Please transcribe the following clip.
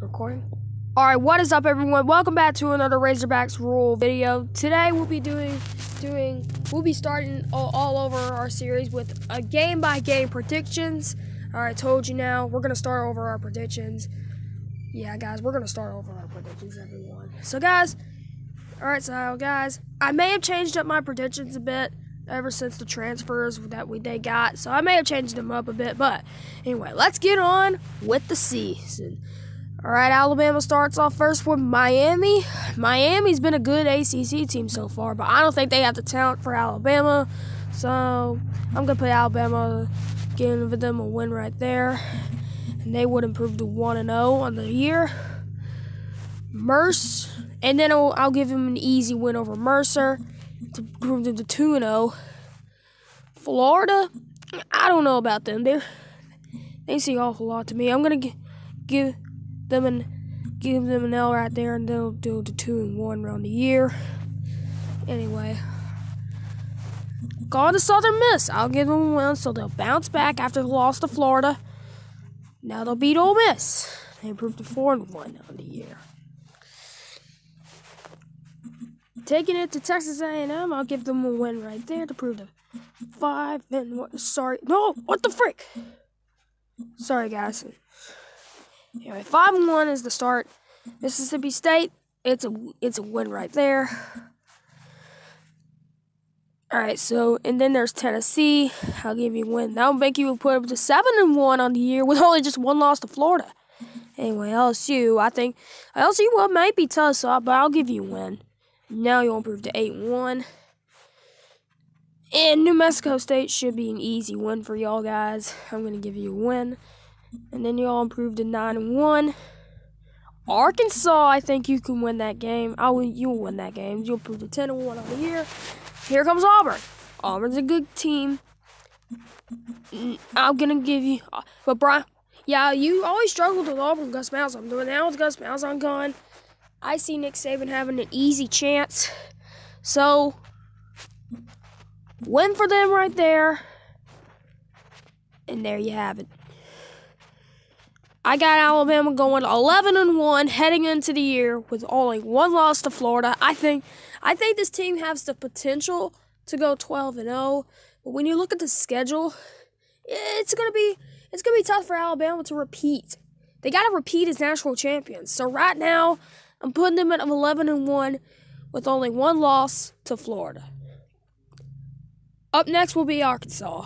recording. Alright, what is up everyone? Welcome back to another Razorbacks rule video. Today we'll be doing doing we'll be starting all, all over our series with a game by game predictions. Alright, told you now, we're gonna start over our predictions. Yeah guys, we're gonna start over our predictions everyone. So guys, alright so guys, I may have changed up my predictions a bit ever since the transfers that we they got. So I may have changed them up a bit, but anyway, let's get on with the season. All right, Alabama starts off first with Miami. Miami's been a good ACC team so far, but I don't think they have the talent for Alabama. So I'm gonna put Alabama, giving them a win right there, and they would improve to one and zero on the year. Merce, and then I'll, I'll give him an easy win over Mercer to prove them to two and zero. Florida, I don't know about them. They they see awful lot to me. I'm gonna give them and give them an L right there, and they'll do the two and one around the year. Anyway, going to Southern Miss. I'll give them a win, so they'll bounce back after the loss to Florida. Now they'll beat Ole Miss. They improved to four and one on the year. Taking it to Texas A&M, I'll give them a win right there to prove them five and what? Sorry, no, what the frick? Sorry, guys. Anyway, five and one is the start. Mississippi State, it's a it's a win right there. All right, so and then there's Tennessee. I'll give you a win. That'll make you put up to seven and one on the year with only just one loss to Florida. Anyway, LSU, I think LSU well might be tough, but I'll give you a win. Now you'll improve to 8 1. And New Mexico State should be an easy win for y'all guys. I'm to give you a win. And then y'all improved to 9 1. Arkansas, I think you can win that game. I will, you'll win that game. You'll improve to 10 1 on the year. Here comes Auburn. Auburn's a good team. Mm, I'm going to give you. Uh, but, Brian, yeah, you always struggled with Auburn, Gus Malzahn. But now with Gus Malzahn gone. I see Nick Saban having an easy chance. So, win for them right there. And there you have it. I got Alabama going 11 and 1 heading into the year with only one loss to Florida. I think I think this team has the potential to go 12 and 0, but when you look at the schedule, it's going to be it's going to be tough for Alabama to repeat. They got to repeat as national champions. So right now, I'm putting them at 11 and 1 with only one loss to Florida. Up next will be Arkansas.